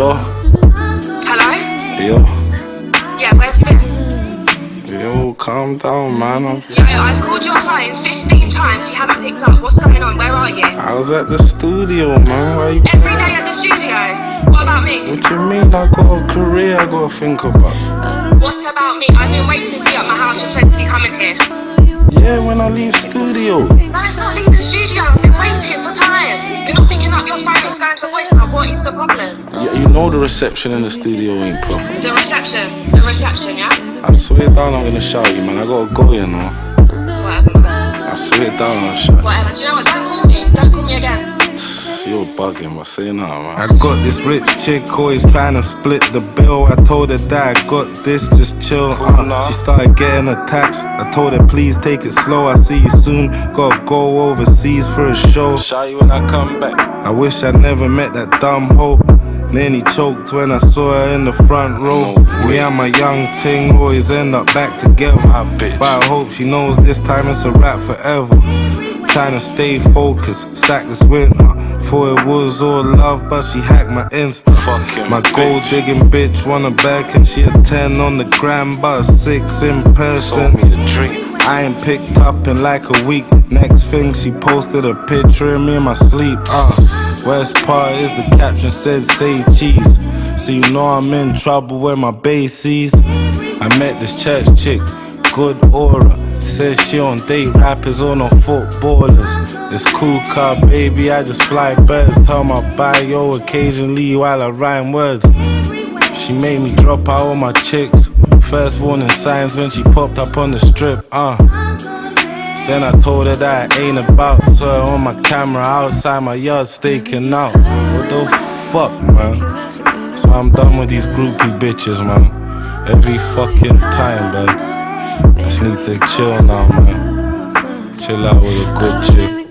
Yo, Hello? yo, Yeah, where have you been? yo, calm down, man. I'm, Yo, I've called your phone 15 times. You haven't picked up. What's going on? Where are you? I was at the studio, man. Why you? Every day at the studio. What about me? What do you mean? I got a career I gotta think about. What about me? I've been waiting for you at my house. You're supposed to be coming here. Yeah, when I leave studio. No, it's not leaving your phone. It's to voicemail. What is the problem? You, you know the reception in the studio ain't proper. The reception. The reception, yeah? I swear down, I'm gonna shout you, man. I gotta go, you know. Whatever. I swear down, I'll shout. Whatever. Do you know what? Don't call me. Don't call me again. You're bugging, but say nah, man. I got this rich chick always trying to split the bill. I told her that I got this, just chill. Uh, she started getting attached. I told her please take it slow. I see you soon. Gotta go overseas for a show. Shout you when I come back. I wish I never met that dumb hoe. Nearly choked when I saw her in the front row. No. Me and my young ting always end up back together. Bitch. But I hope she knows this time it's a wrap forever. Trying to stay focused, stack this winter. Thought it was all love, but she hacked my Insta. Fucking my gold digging bitch want a back and she a 10 on the gram, but 6 in person. Told me a dream. I ain't picked up in like a week. Next thing, she posted a picture of me in my sleep. Uh, worst part is the caption said, say cheese. So you know I'm in trouble with my bass sees. I met this church chick, good aura. Says she on date rappers or no footballers. It's cool car, baby. I just fly birds. Tell my bio occasionally while I rhyme words. She made me drop out all my chicks. First warning signs when she popped up on the strip, uh. Then I told her that I ain't about, so on my camera outside my yard staking out. What the fuck, man? So I'm done with these groupie bitches, man. Every fucking time, man. Just need to chill now, man. Chill out with a good chick.